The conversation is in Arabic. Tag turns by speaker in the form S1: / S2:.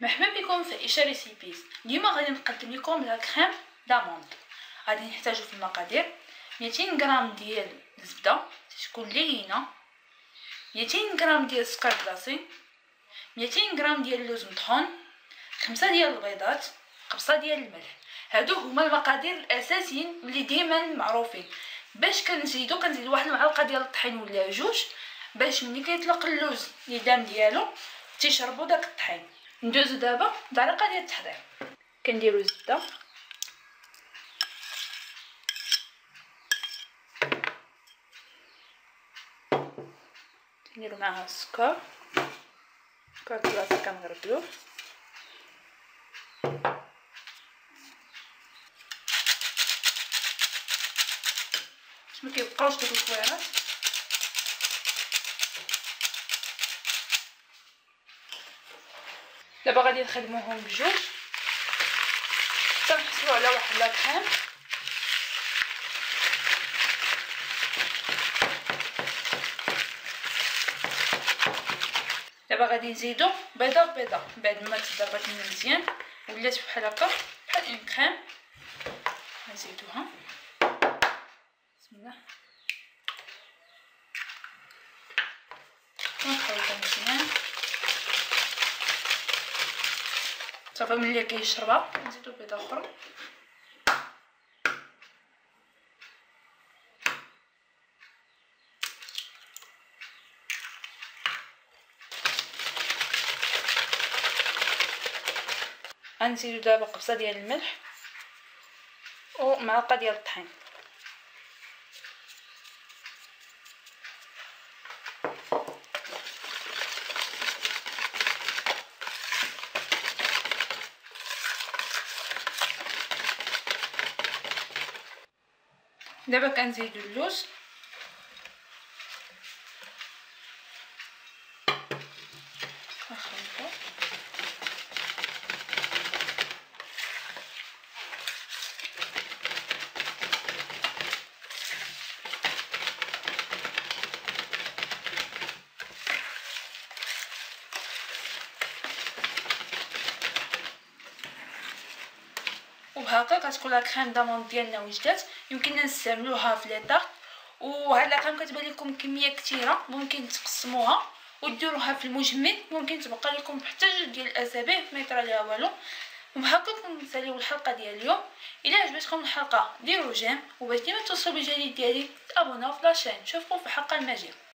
S1: مرحبا بكم في ايشا recipes اليوم غادي نقدم لكم la crème d'amandes غادي نحتاجو في المقادير. 200 غرام ديال الزبدة تكون لينة. 200 غرام ديال السكر glacé 200 غرام ديال اللوز مطحون. خمسة ديال البيضات. قبصة ديال الملح. هادو هما المقادير الأساسيين اللي ديما معروفين. باش كنزيدو كنزيدو واحد المعلقة ديال الطحين ولا جوج باش ملي كيطلق اللوز اللي ديالو تيشربو داك الطحين. ندوزو دابا الطريقة ديال التحضير كنديرو الزبده نديرو معاها السكر السكر كلاصه كنغربلوه باش ما كيبقاوش دوك الكويرات دابا غادي نخدموهم بجوج. حتى نحصلوا على واحد لا كريم. دابا غادي نزيدو بيضة بيضة بعد ما تضربات مزيان ولات بحال هكا بحال اون كريم. نزيدوها. بسم الله ونخلطو مزيان صافي ملي كيشربها نزيدو بيضة أخرى. غنزيدو دابا قبصه ديال الملح ومعلقه ديال الطحين. دابا كنزيدو اللوز وهكا كتكون la crème d'amandes ديالنا وجدات يمكننا نستعملوها في les tartes وهاد la crème كتبان لكم كميه كثيره ممكن تقسموها وديروها في المجمد ممكن تبقى لكم حتى جوج ديال الاسابيع ما يطرى ليها والو وبهكا كنساليو الحلقة ديال اليوم الا عجبتكم الحلقة ديروا j'aime وباش ديما توصلوا بالجديد ديالي تابوناو في la chaîne نشوفكم في الحلقة المجيه